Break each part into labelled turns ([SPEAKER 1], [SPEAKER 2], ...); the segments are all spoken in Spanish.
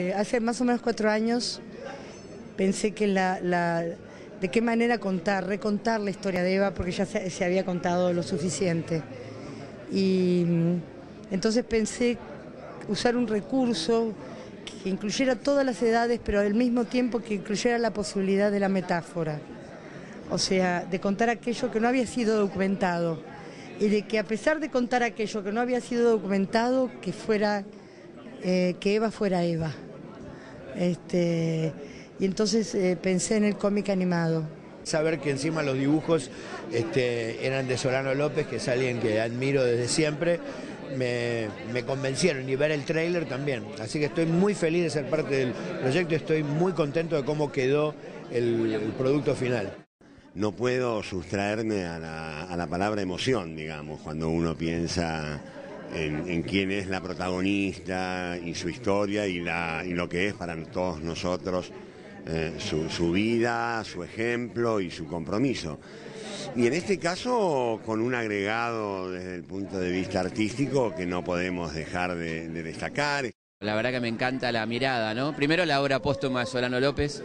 [SPEAKER 1] Eh, hace más o menos cuatro años pensé que la, la, de qué manera contar, recontar la historia de Eva, porque ya se, había contado lo suficiente. Y mm, entonces pensé usar un recurso que incluyera todas las edades, pero al mismo tiempo que incluyera la posibilidad de la metáfora. O sea, de contar aquello que no había sido documentado. Y de que a pesar de contar aquello que no había sido documentado, que fuera, eh, que Eva fuera Eva. Este, y entonces eh, pensé en el cómic animado.
[SPEAKER 2] Saber que encima los dibujos este, eran de Solano López, que es alguien que admiro desde siempre, me, me convencieron y ver el tráiler también. Así que estoy muy feliz de ser parte del proyecto y estoy muy contento de cómo quedó el, el producto final.
[SPEAKER 3] No puedo sustraerme a la, a la palabra emoción, digamos, cuando uno piensa en, quién es la protagonista y su historia y, la, y lo que es para todos nosotros eh, su, su, vida, su ejemplo y su compromiso. Y en este caso con un agregado desde el punto de vista artístico que no podemos dejar de, de destacar.
[SPEAKER 4] La verdad que me encanta la mirada, ¿no? Primero la obra póstuma de Solano López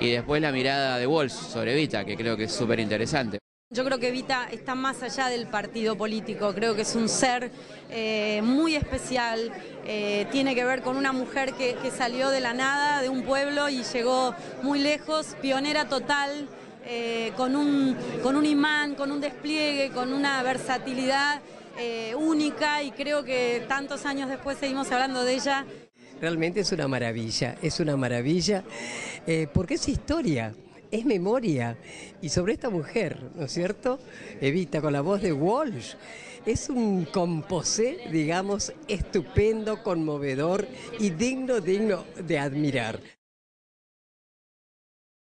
[SPEAKER 4] y después la mirada de Walsh sobre Vita, que creo que es súper interesante.
[SPEAKER 5] Yo creo que Vita está más allá del partido político, creo que es un ser eh, muy especial, eh, tiene que ver con una mujer que, salió de la nada, de un pueblo y llegó muy lejos, pionera total, eh, con, un, con un imán, con un despliegue, con una versatilidad única y creo que tantos años después seguimos hablando de ella.
[SPEAKER 6] Realmente es una maravilla, es una maravilla, porque es historia es memoria. Y sobre esta mujer, ¿no es cierto? Evita con la voz de Walsh. Es un composé, digamos, estupendo, conmovedor y digno, digno de admirar.